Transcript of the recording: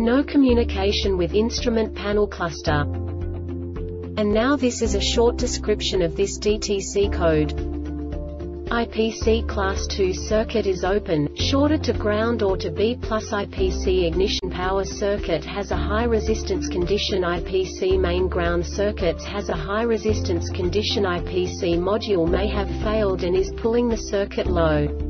no communication with instrument panel cluster. And now this is a short description of this DTC code. IPC class 2 circuit is open, shorter to ground or to B plus IPC ignition power circuit has a high resistance condition IPC main ground circuits has a high resistance condition IPC module may have failed and is pulling the circuit low.